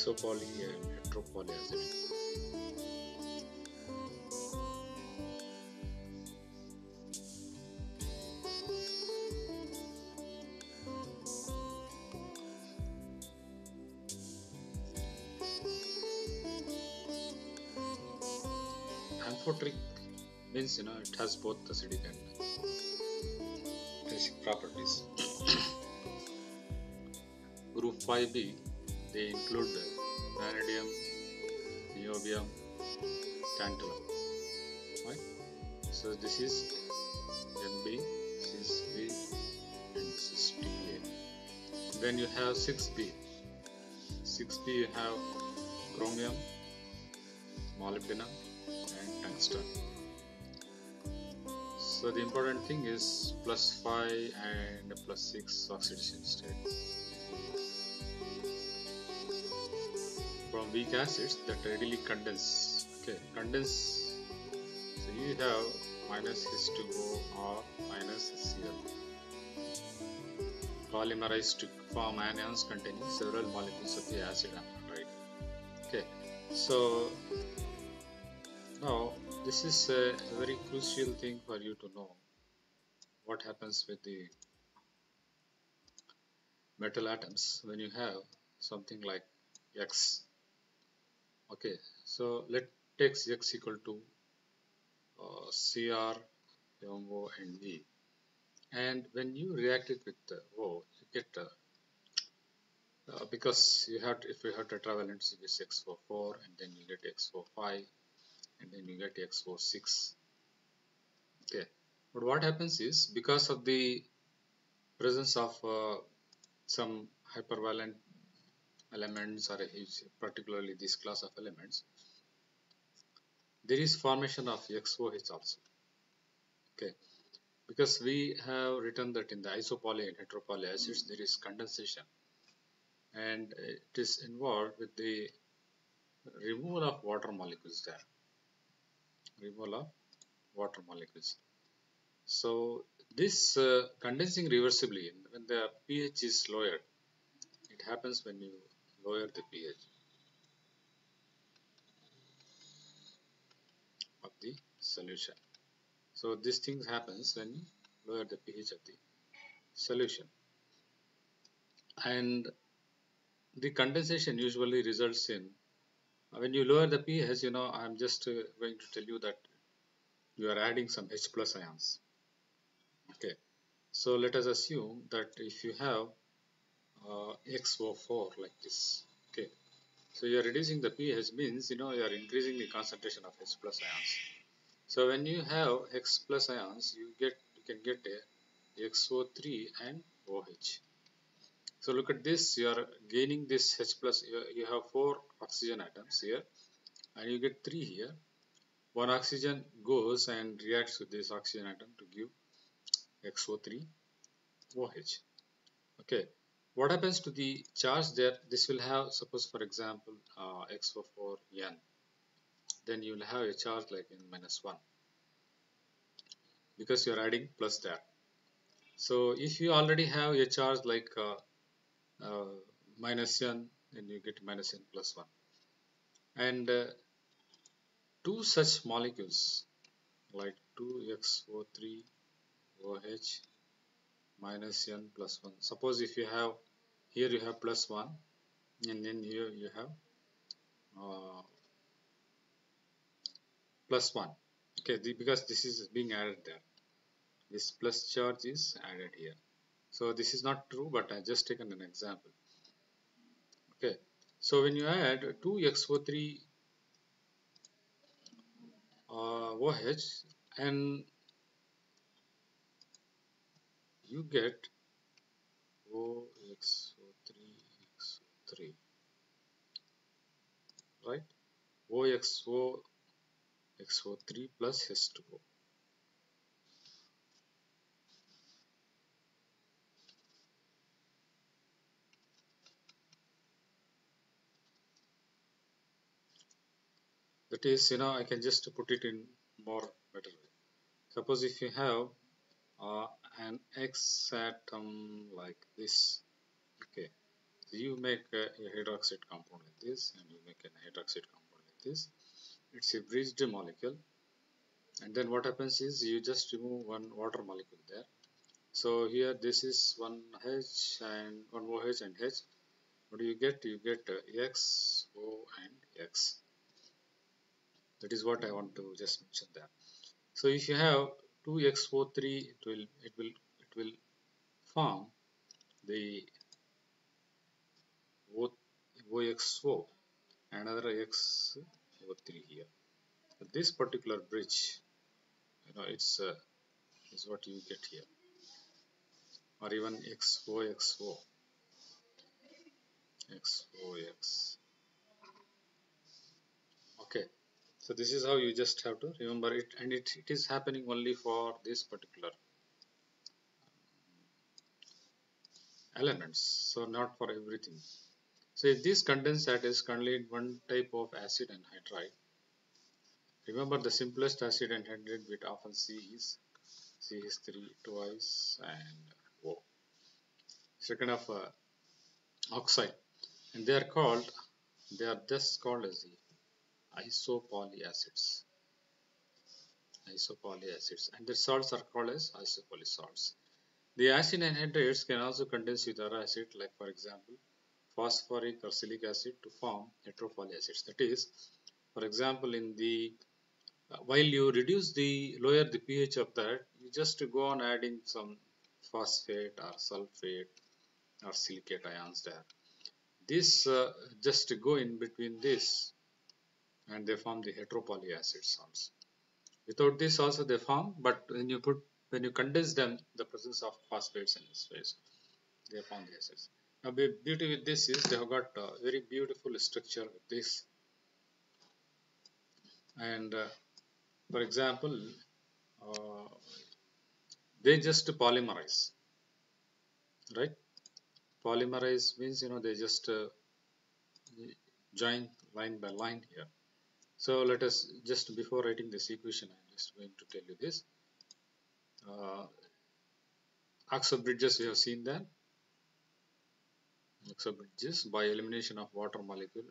isopoly and heteropoly acid. Amphoteric means you know it has both acidic and basic properties. Group 5b they include tantalum. Right? So this is Nb, this is V, and this is Ta. Then you have 6b. 6b you have chromium, molybdenum, and tungsten. So the important thing is plus 5 and plus 6 oxidation state. Weak acids that readily condense. Okay, condense. So you have minus H2O or minus HCl. Polymerize to form anions containing several molecules of the acid amide. Okay, so now this is a very crucial thing for you to know what happens with the metal atoms when you have something like X okay so let take X equal to uh, Cr MO and V. And when you react it with the O you get uh, uh, because you have if you have tetravalent it is X44 and then you get X45 and then you get X46 okay but what happens is because of the presence of uh, some hypervalent elements or particularly this class of elements there is formation of XOH also. Okay. Because we have written that in the isopoly and heteropoly acids there is condensation. And it is involved with the removal of water molecules there. Removal of water molecules. So this uh, condensing reversibly when the pH is lowered it happens when you lower the pH of the solution. So this thing happens when you lower the pH of the solution. And the condensation usually results in when you lower the pH you know I'm just uh, going to tell you that you are adding some H plus ions. Okay. So let us assume that if you have uh, XO4 like this. Okay. So you are reducing the pH means you know you are increasing the concentration of H plus ions. So when you have X plus ions you get you can get a XO3 and OH so look at this. You are gaining this H plus you have four oxygen atoms here and you get three here. One oxygen goes and reacts with this oxygen atom to give XO3 OH okay what happens to the charge there this will have? Suppose for example uh, XO4N then you will have a charge like in minus 1 because you are adding plus there so if you already have a charge like uh, uh, minus n then you get minus n plus 1 and uh, two such molecules like 2xO3 OH minus n plus 1 suppose if you have here you have plus 1 and then here you have uh, plus 1 okay the, because this is being added there. This plus charge is added here. So this is not true but I just taken an example. Okay so when you add 2xO3 uh, OH and you get OXO3 XO3 right? OXO XO3 plus H2O that is you know I can just put it in more better way. Suppose if you have uh, an X atom like this you make a, hydroxide compound like this and you make an hydroxide compound like this. It's a bridged molecule. And then what happens is you just remove one water molecule there. So here this is one H and one OH and H. What do you get? You get uh, X O and X. That is what I want to just mention there. So if you have 2XO3 it will it will it will form the o, OXO another XO3 here. This particular bridge you know it's uh, is what you get here. Or even XOXO XOX okay so this is how you just have to remember it and it, it is happening only for this particular elements so not for everything so if this condensate is currently one type of acid anhydride remember the simplest acid anhydride we often see is CH3 twice and O. Second of uh, oxide. And they are called they are just called as the isopolyacids. Isopolyacids. And the salts are called as isopolysalts. The acid anhydrides can also condense with other acid like for example phosphoric or silic acid to form heteropoly acids. that is for example in the uh, while you reduce the lower the pH of that you just go on adding some phosphate or sulfate or silicate ions there. This uh, just go in between this and they form the heteropolyacid salts without this also they form but when you put when you condense them the presence of phosphates in this phase they form the acids now the beauty with this is they have got a very beautiful structure with this. And uh, for example uh, they just polymerize right? Polymerize means you know they just uh, join line by line here. So let us just before writing this equation I'm just going to tell you this. Uh, bridges we have seen that oxo bridges by elimination of water molecule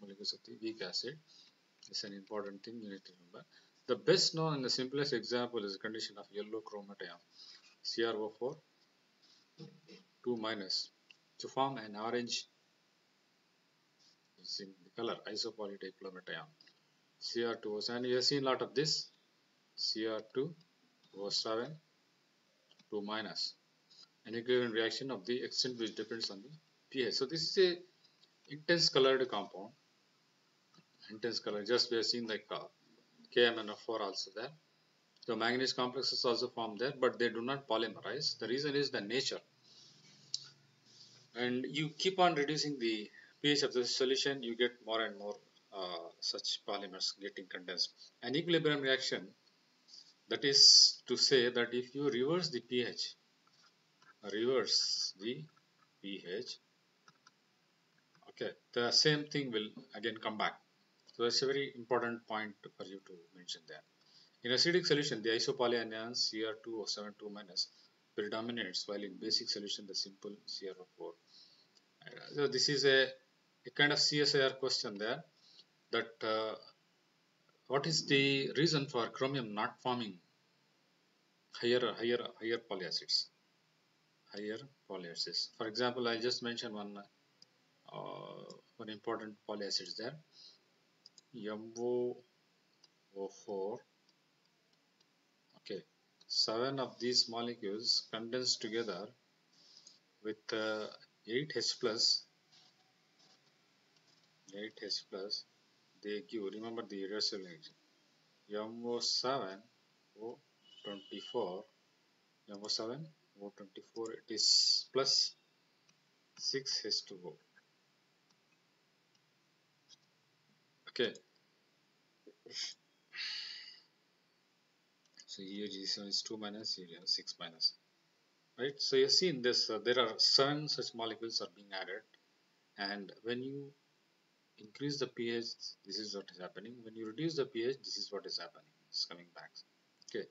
molecules of the weak acid is an important thing you need to remember. The best known and the simplest example is the condition of yellow chromate ion CrO4 2 minus to form an orange is in the color isopolydichromate ion Cr2O and you have seen a lot of this. Cr2O7 2 minus an equivalent reaction of the extent which depends on the pH. So this is a intense colored compound intense color just we have seen like uh, KMNO4 also there. So manganese complexes also form there but they do not polymerize. The reason is the nature. And you keep on reducing the pH of the solution you get more and more uh, such polymers getting condensed. An equilibrium reaction that is to say that if you reverse the pH reverse the pH okay the same thing will again come back. So that's a very important point for you to mention there. In acidic solution the isopolyions Cr2O72 minus predominates while in basic solution the simple CrO4 so this is a, a kind of CSIR question there that uh, what is the reason for chromium not forming higher higher higher polyacids higher polyacids. For example I'll just mentioned one uh, one important polyacids there. MOO4 okay. Seven of these molecules condensed together with uh, 8H plus. 8H plus. They give remember the reaction MO7 O24 MO7 O24 it is plus 6H2O okay. So here G7 is 2 minus here 6 minus. Right? So you see in this uh, there are seven such molecules are being added. And when you increase the pH this is what is happening. When you reduce the pH this is what is happening. It's coming back. Okay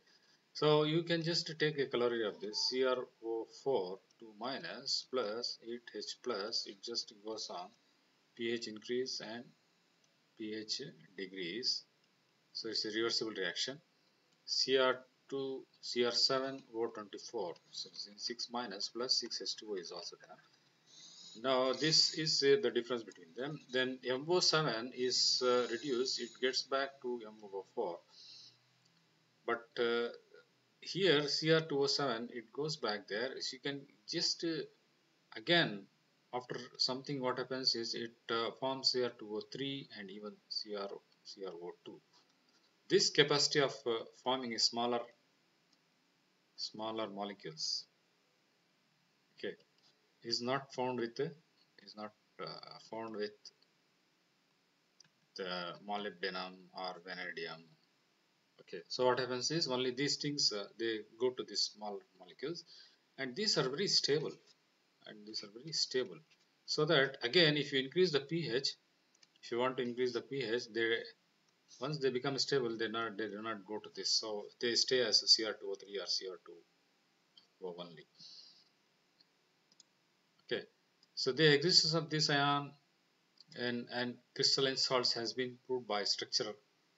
So you can just take a calorie of this CrO4 2 minus plus 8H plus it just goes on. pH increase and pH decrease. So it's a reversible reaction. Cr2 Cr7 O24 so it's in 6 minus plus 6H2O is also there. Now this is uh, the difference between them. Then MO7 is uh, reduced. It gets back to MO4 but uh, here Cr2O7 it goes back there. So you can just uh, again after something what happens is it uh, forms Cr2O3 and even Cr CrO2 this capacity of uh, forming smaller smaller molecules. Okay. Is not found with is not uh, found with the molybdenum or vanadium okay so what happens is only these things uh, they go to these small molecules and these are very stable and these are very stable. So that again if you increase the pH if you want to increase the pH they once they become stable they not they do not go to this. So they stay as a Cr2O3 or Cr2O only. Okay so the existence of this ion and, and crystalline salts has been proved by structural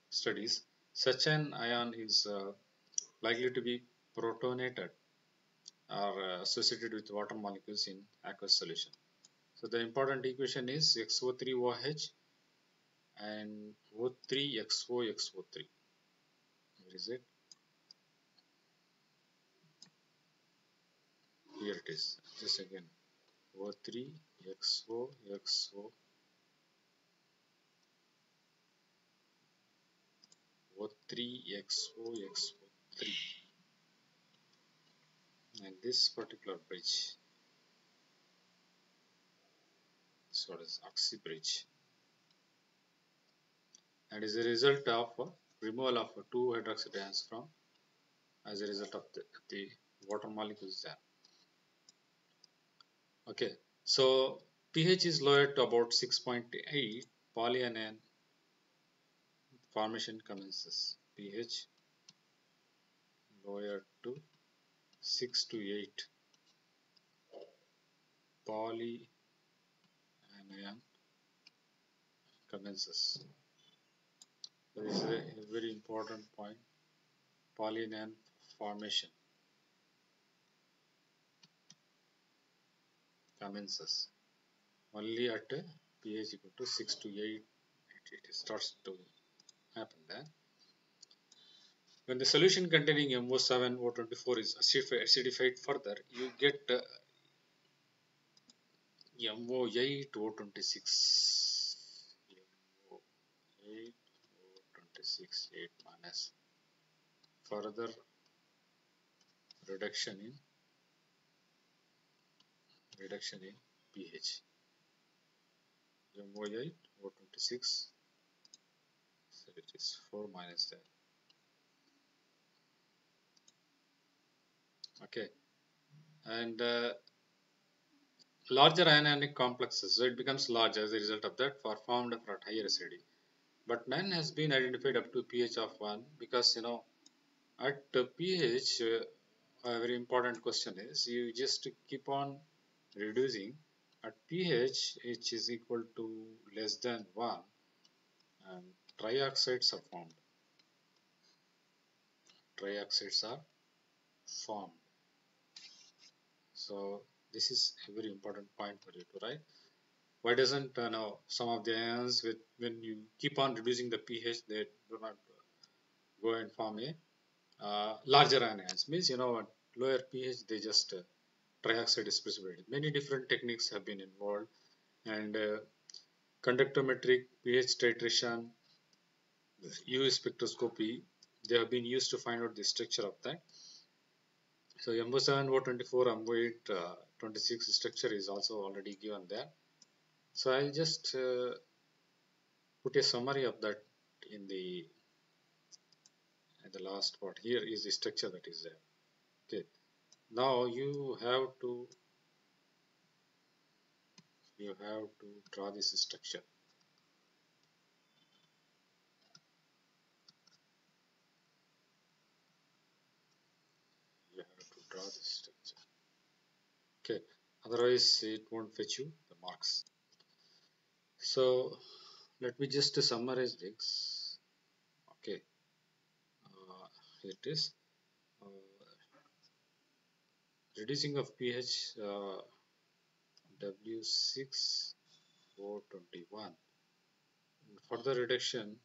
studies such an ion is uh, likely to be protonated or uh, associated with water molecules in aqueous solution. So the important equation is XO3OH and O3XOXO3. Where is it? Here it is. Just again. O3XOXO O3XOXO3 and this particular bridge is what is oxy bridge. And is a result of removal of two hydroxide ions from as a result of the, the water molecules there. Okay so pH is lowered to about 6.8 polyanion formation commences. pH lower to 6 to 8 polyanion commences. This is a, a very important point. Polyanion formation commences. Only at pH equal to 6 to 8 it, it starts to happen there. When the solution containing MO7 O24 is acidified further, you get uh, MO8 O26. MO8 O26 8 minus further reduction in reduction in pH. MO8 O26 so it is 4 minus that okay. And uh, larger ionic complexes so it becomes larger as a result of that for formed for higher acidity but none has been identified up to pH of 1 because you know at pH uh, a very important question is you just keep on reducing. At pH which is equal to less than 1 and trioxides are formed. Trioxides are formed. So this is a very important point for you to write. Why doesn't uh, now some of the ions with when you keep on reducing the pH they do not go and form a uh, larger ions means you know at lower pH they just uh, trioxide is precipitated. Many different techniques have been involved and uh, conductometric pH titration UV spectroscopy they have been used to find out the structure of that. So MO7 O24 MO8 uh, 26 structure is also already given there. So I'll just uh, put a summary of that in the in the last part. Here is the structure that is there. Okay. Now you have to you have to draw this structure otherwise it won't fetch you the marks. So let me just summarize this okay. Uh, it is uh, reducing of pH uh, W6 O21 further reduction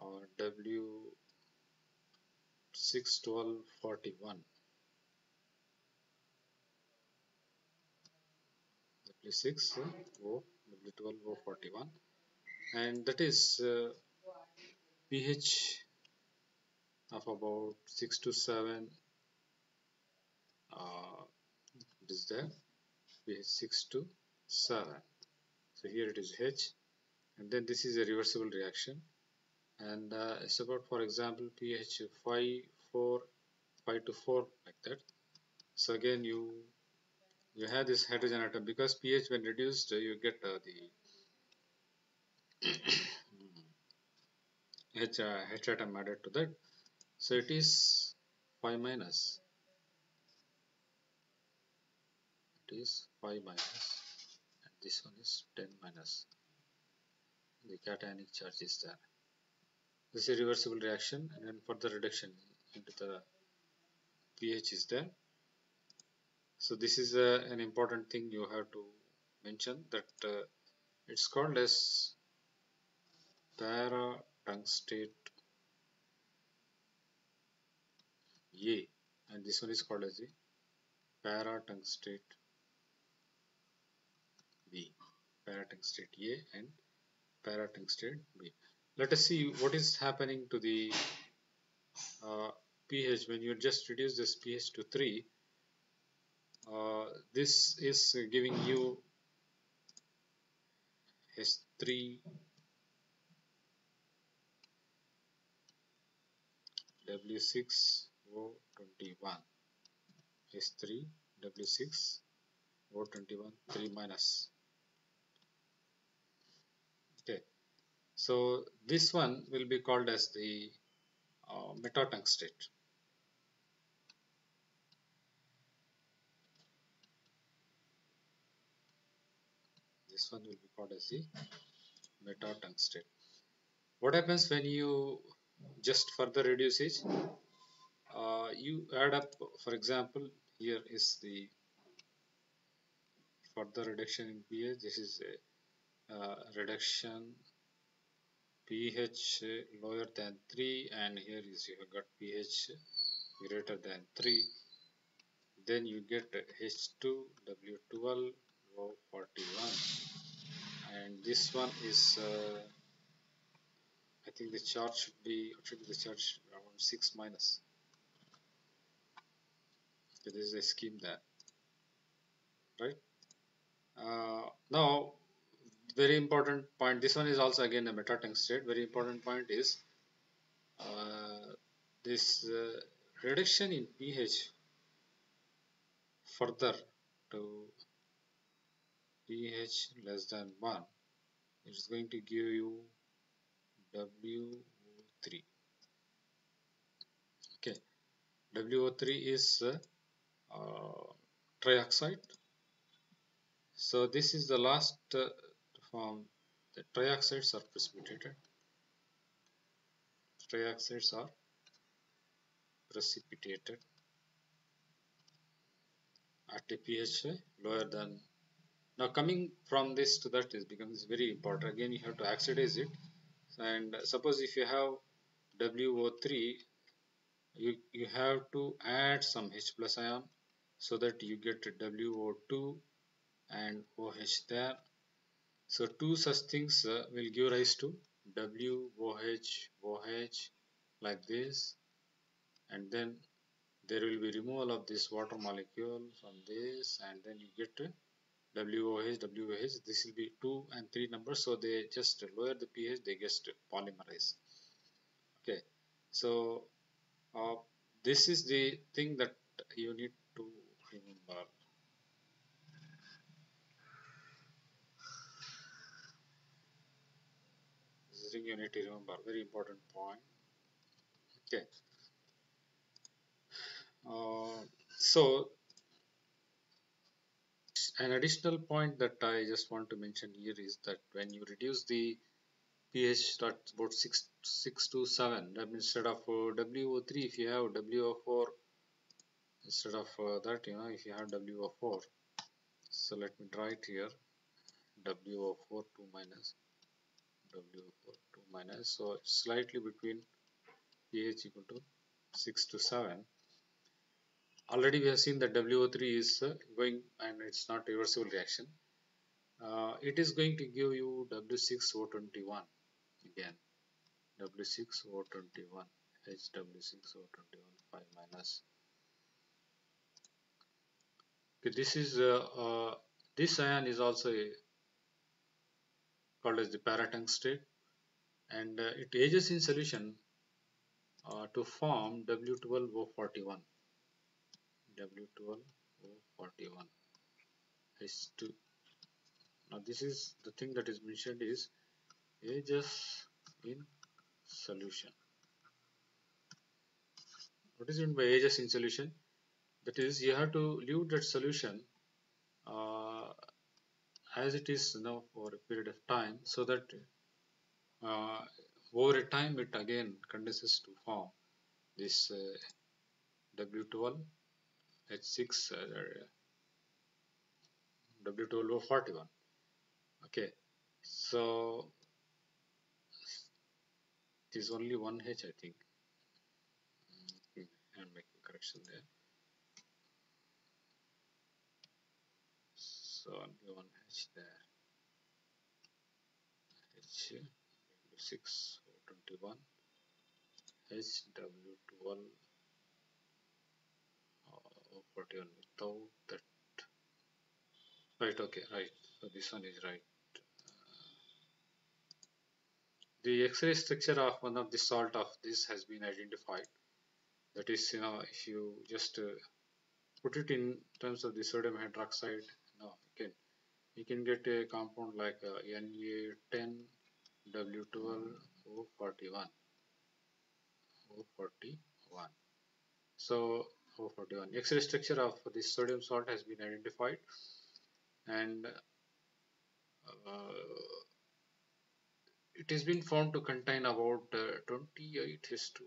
uh, W61241 W6 O W12 O41 and that is uh, pH of about 6 to 7 uh, is there. pH 6 to 7 so here it is H. And then this is a reversible reaction. And uh, it's about for example pH 5 4 5 to 4 like that. So again you you have this hydrogen atom because pH when reduced you get uh, the H, uh, H atom added to that. So it is 5 minus. It is 5 minus and this one is 10 minus. The cationic charge is there. This is reversible reaction and then further reduction into the pH is there so this is uh, an important thing you have to mention that uh, it's called as para tungstate A and this one is called as the para tungstate B para tungstate A and para tungstate B. Let us see what is happening to the uh, pH. When you just reduce this pH to 3 uh, this is giving you S3 W6 O21 S3 W6 O21 3 minus. Okay. So this one will be called as the uh, metatungstate one will be called as the metatungstate what happens when you just further reduce it? Uh, you add up for example here is the further reduction in pH. This is a uh, reduction. pH lower than 3 and here is you have got pH greater than 3 then you get H2 W12 O41 and this one is uh, I think the charge should be should the charge around 6 minus. So this is a scheme there. Right? Uh, now very important point this one is also again a metatungstate very important point is uh, this uh, reduction in pH further to pH less than 1 it's going to give you WO3 okay. WO3 is uh, trioxide. So this is the last uh, form the trioxides are precipitated trioxides are precipitated at a pH lower than now coming from this to that is becomes very important. Again you have to oxidize it. And suppose if you have WO3 you, you have to add some H plus ion so that you get WO2 and OH there. So two such things uh, will give rise to WOH OH like this. And then there will be removal of this water molecule from this. And then you get WOH, WOH, this will be 2 and 3 numbers, so they just lower the pH, they just polymerize. Okay, so uh, this is the thing that you need to remember. This is thing you need to remember, very important point. Okay. Uh, so an additional point that I just want to mention here is that when you reduce the pH at about 6, 6 to 7 that means instead of uh, WO3 if you have WO4 instead of uh, that you know if you have WO4 so let me try it here WO4 2 minus WO4 2 minus so slightly between pH equal to 6 to 7 already we have seen that WO3 is uh, going and it's not reversible reaction. Uh, it is going to give you W6O21 again. W6O21 HW6O21 5 minus. Okay, this is uh, uh, this ion is also called as the paratungstate and uh, it ages in solution uh, to form W12O41 W12O41 H2 now this is the thing that is mentioned is ages in solution. What is meant by ages in solution? That is you have to leave that solution uh, as it is now for a period of time so that uh, over a time it again condenses to form this uh, W12 H6 uh, W12O41 okay so is only one H I think. Mm, I'm making correction there. So only one H there. H 6 21 HW12 uh, 41 without that right okay right so this one is right. The X-ray structure of one of the salt of this has been identified. That is you know if you just uh, put it in terms of the sodium hydroxide no you can you can get a compound like uh, Na10 W12 O41 O41 so O41 X-ray structure of this sodium salt has been identified. And uh, it has been found to contain about uh, 28 H2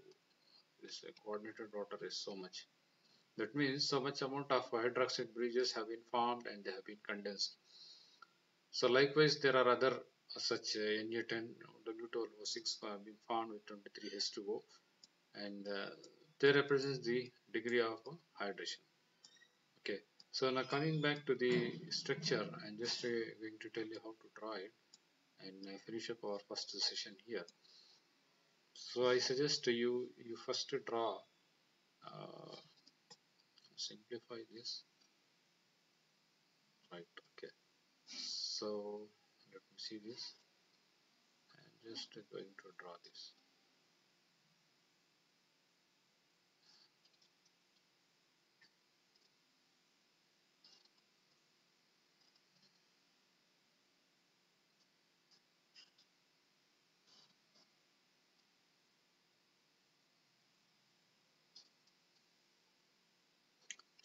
this uh, coordinated water is so much. That means so much amount of hydroxide bridges have been formed and they have been condensed. So likewise there are other uh, such uh, Na10 W12O6 have been found with 23 H2O and uh, they represent the degree of uh, hydration. Okay. So now coming back to the structure I'm just uh, going to tell you how to draw it and uh, finish up our first session here. So I suggest you you first draw uh, simplify this. Right. Okay. So let me see this. I'm just going to draw this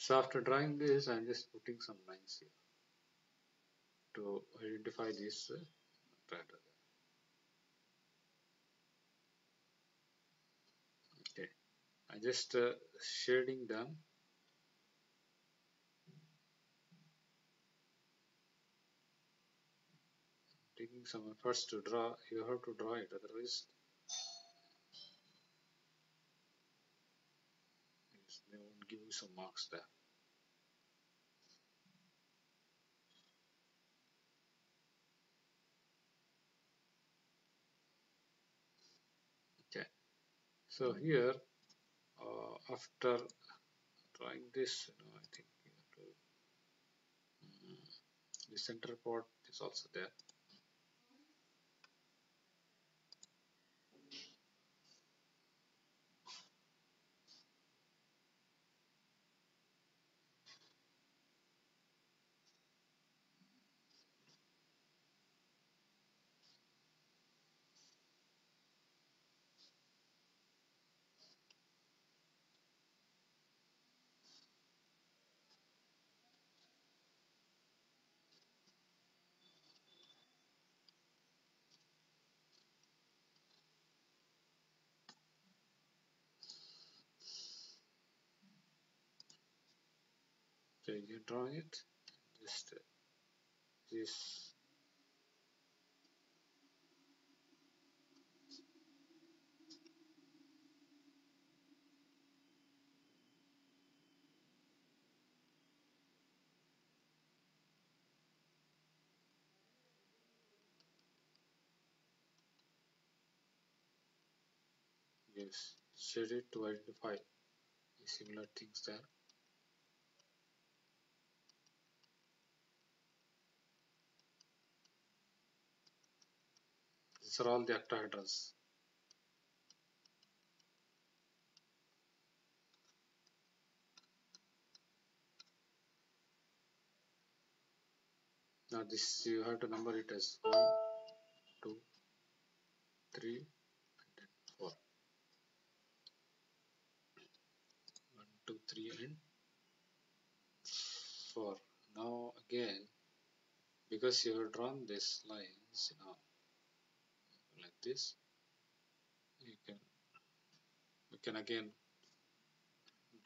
So after drawing this, I'm just putting some lines here to identify this uh. Okay, I'm just uh, shading them. Taking some efforts to draw, you have to draw it, otherwise they won't give you some marks there. So here, uh, after drawing this, you know, I think you have to, um, the center part is also there. Okay you draw it? Just uh, this. Yes shade it to identify. Similar things there these are all the octahedrons now this you have to number it as 1 2 3 2 3 and 4 now again because you have drawn these lines now this you can you can again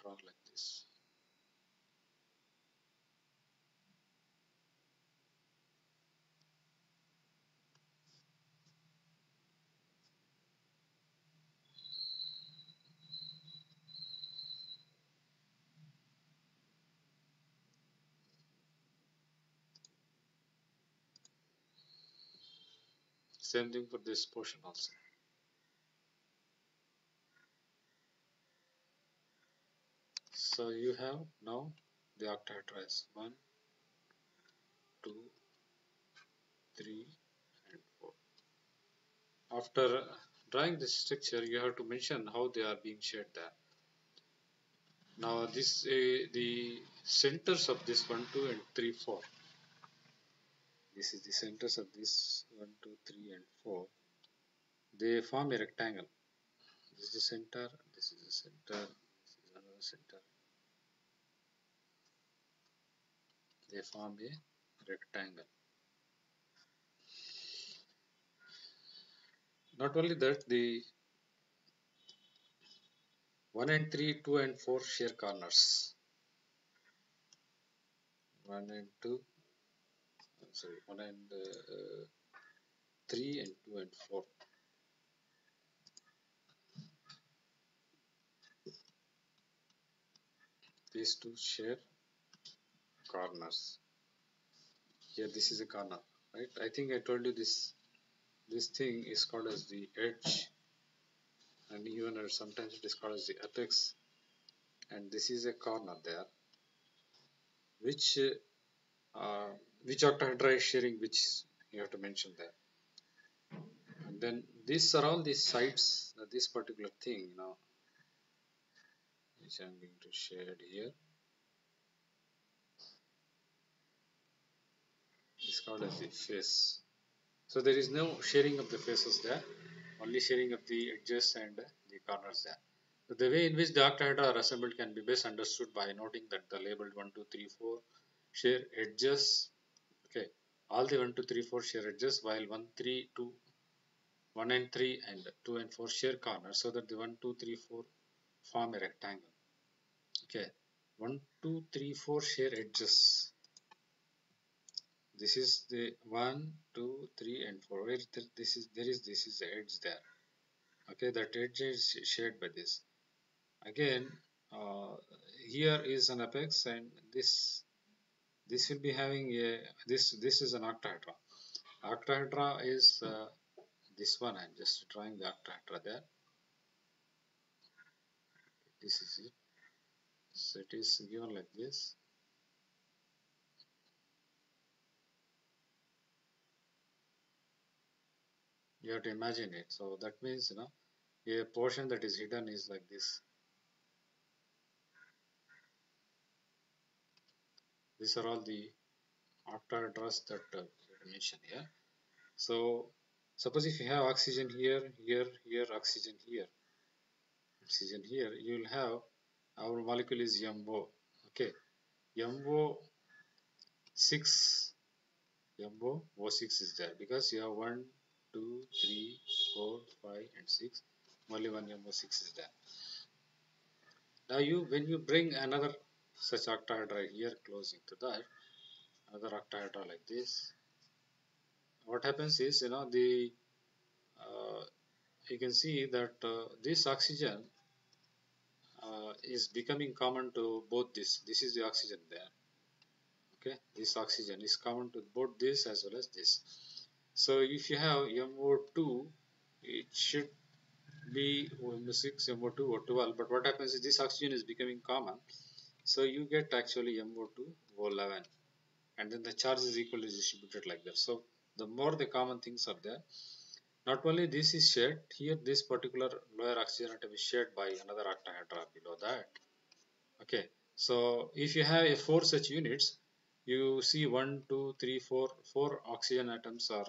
draw like this Same thing for this portion also. So you have now the octahedrons 1, 2, 3 and 4. After drawing this structure you have to mention how they are being shared there. Now this uh, the centers of this 1, 2 and 3, 4 this is the centers of this 1 2 3 and 4 they form a rectangle. This is the center this is the center this is another center. They form a rectangle. Not only that the 1 and 3 2 and 4 share corners. 1 and 2 sorry 1 and uh, 3 and 2 and 4 these two share corners. Here this is a corner right? I think I told you this this thing is called as the edge and even or sometimes it is called as the apex and this is a corner there which uh, which octahedra is sharing which you have to mention there and then these are all the sides uh, this particular thing you know which I'm going to shade here. Is called as the face. So there is no sharing of the faces there only sharing of the edges and the corners there. So the way in which the octahedra are assembled can be best understood by noting that the labeled 1 2 3 4 share edges okay. All the 1 2 3 4 share edges while 1 3 2 1 and 3 and 2 and 4 share corners so that the 1 2 3 4 form a rectangle. Okay. 1 2 3 4 share edges. This is the 1 2 3 and 4 where this is there is this is the edge there. Okay. That edge is shared by this. Again uh, here is an apex and this this will be having a this this is an octahedra. Octahedra is uh, this one i'm just drawing the octahedra there. This is it. So it is given like this. You have to imagine it. So that means you know a portion that is hidden is like this these are all the octahedras that uh, mentioned here. So suppose if you have oxygen here here here oxygen here oxygen here you will have our molecule is MO okay? MO 6 MO O6 is there because you have 1 2 3 4 5 and 6 only one MO6 is there. Now you when you bring another such octahedra here closing to that. Another octahedra like this. What happens is you know the uh, you can see that uh, this oxygen uh, is becoming common to both this this is the oxygen there. Okay? This oxygen is common to both this as well as this. So if you have MO2 it should be MO6 MO2 or 12 but what happens is this oxygen is becoming common so you get actually MO2 O11 and then the charge is equally distributed like that. So the more the common things are there not only this is shared here this particular lower oxygen atom is shared by another octahedra below that. Okay so if you have a four such units you see one two three four four oxygen atoms are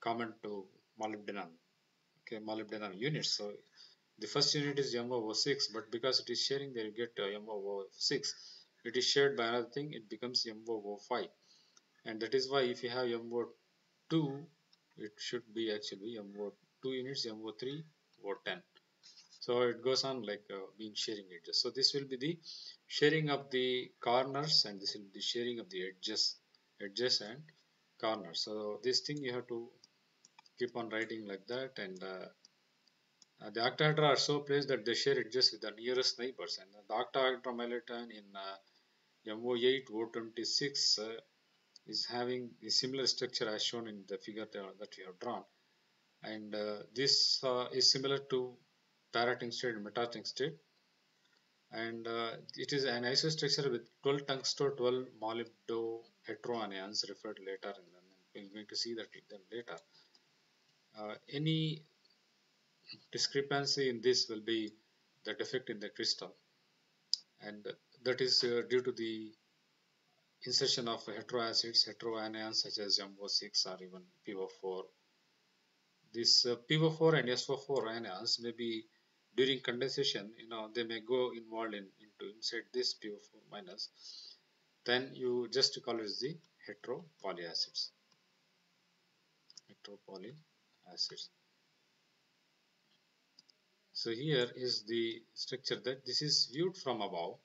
common to molybdenum okay molybdenum units. So the first unit is MOO6 but because it is sharing there you get uh, MOO6 it is shared by another thing it becomes MOO5 and that is why if you have MO2 it should be actually MO2 units MO3 or 10 so it goes on like uh, being sharing edges. So this will be the sharing of the corners and this will be the sharing of the edges edges and corners. So this thing you have to keep on writing like that and uh, uh, the octahedra are so placed that they share edges with the nearest neighbors. And the octahedra militon in uh, MO8 O26 uh, is having a similar structure as shown in the figure that we have drawn. And uh, this uh, is similar to paratungstate and metatungstate and uh, it is an isostructure with 12 tungsto 12 molybdo heteroanions referred later and then we're going to see that later. Uh, any discrepancy in this will be the defect in the crystal and that is uh, due to the insertion of heteroacids, heteroanions such as MO6 or even PO4. This uh, PO4 and SO4 anions may be during condensation, you know, they may go involved in into inside this PO4 minus. Then you just call it the heteropolyacids. Heteropolyacids. So here is the structure that this is viewed from above.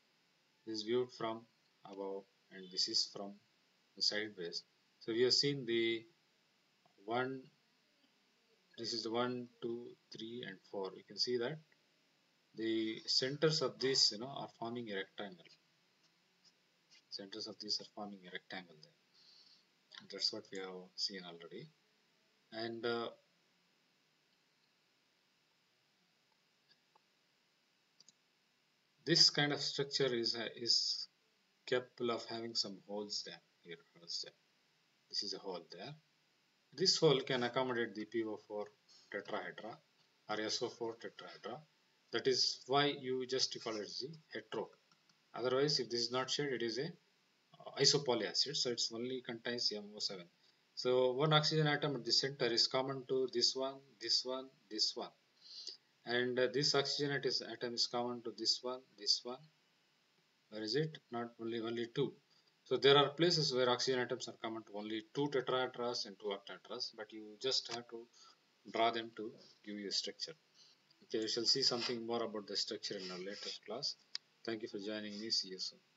This is viewed from above and this is from the sideways. So we have seen the one, this is the one, two, three, and four. You can see that the centers of this, you know, are forming a rectangle. Centers of this are forming a rectangle there. That's what we have seen already. And uh, this kind of structure is uh, is capable of having some holes there here holes there. this is a hole there. This hole can accommodate the PO4 tetrahedra or SO4 tetrahedra. That is why you just call it the hetero. Otherwise if this is not shared it is a uh, isopolyacid. So it's only contains MO7 so one oxygen atom at the center is common to this one this one this one and uh, this oxygen atom is common to this one this one. Where is it? Not only only two. So there are places where oxygen atoms are common to only two tetrahedras and two octahedras but you just have to draw them to give you a structure. Okay we shall see something more about the structure in our later class. Thank you for joining me. See you soon